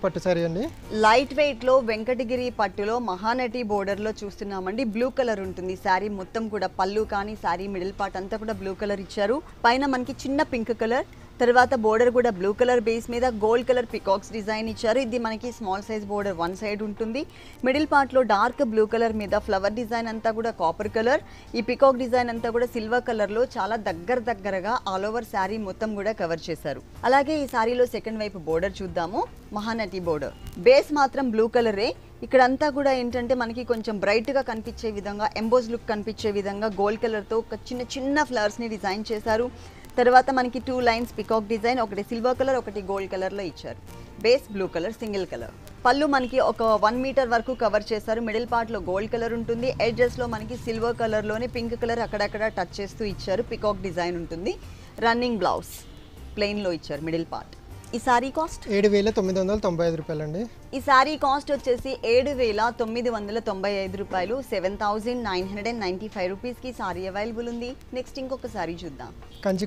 పట్టు సారీ అండి. లైట్ వెయిట్లో వెంకటగిరి పట్టులో మహానటి బోర్డర్లో చూస్తున్నామండి. బ్లూ కలర్ ఉంటుంది. శారీ మొత్తం కూడా పళ్ళు కానీ శారీ మిడిల్ పార్ట్ అంతా కూడా బ్లూ కలర్ ఇచ్చారు. పైన మనకి చిన్న పింక్ కలర్ తర్వాత బోర్డర్ కూడా బ్లూ కలర్ బేస్ మీద గోల్డ్ కలర్ పికాక్స్ డిజైన్ ఇచ్చారు. ఇది మనకి small size border one side ఉంటుంది. మిడిల్ పార్ట్లో డార్క్ బ్లూ కలర్ మీద ఫ్లవర్ డిజైన్ అంతా కూడా కాపర్ కలర్ ఈ పికాక్ డిజైన్ అంతా కూడా సిల్వర్ కలర్లో చాలా దగ్గర దగ్గరగా ఆల్ ఓవర్ శారీ మొత్తం కూడా కవర్ చేశారు. అలాగే ఈ శారీలో సెకండ్ వైపు బోర్డర్ చూద్దాము. మహానటి బోర్డర్ బేస్ మాత్రం బ్లూ కలరే ఇక్కడంతా కూడా ఏంటంటే మనకి కొంచెం బ్రైట్గా కనిపించే విధంగా ఎంబోజ్ లుక్ కనిపించే విధంగా గోల్డ్ కలర్తో ఒక చిన్న చిన్న ఫ్లవర్స్ని డిజైన్ చేశారు. తర్వాత మనకి టూ లైన్స్ పికాక్ డిజైన్ ఒకటి సిల్వర్ కలర్ ఒకటి గోల్డ్ కలర్లో ఇచ్చారు. Base blue colour single colour పళ్ళు మనకి ఒక వన్ మీటర్ వరకు కవర్ చేశారు. మిడిల్ పార్ట్లో గోల్డ్ కలర్ ఉంటుంది. ఎడ్జెస్లో మనకి సిల్వర్ కలర్లోనే పింక్ కలర్ అక్కడక్కడ టచ్ చేస్తూ ఇచ్చారు. పికాక్ డిజైన్ ఉంటుంది. రన్నింగ్ బ్లౌజ్ ప్లెయిన్లో ఇచ్చారు మిడిల్ పార్ట్ ఈ సారీ కాస్ట్ ఏడు వేల తొమ్మిది వందల తొంభై ఐదు రూపాయలు అండి ఈ శారీ కాస్ట్ వచ్చేసి ఏడు వేల తొమ్మిది వందల తొంభై ఐదు రూపాయలు. Seven thousand nine hundred and ninety five రూపీస్కి సారీ అవైలబుల్ ఉంది. నెక్స్ట్ ఇంకొక సారీ చూద్దాం. కంచి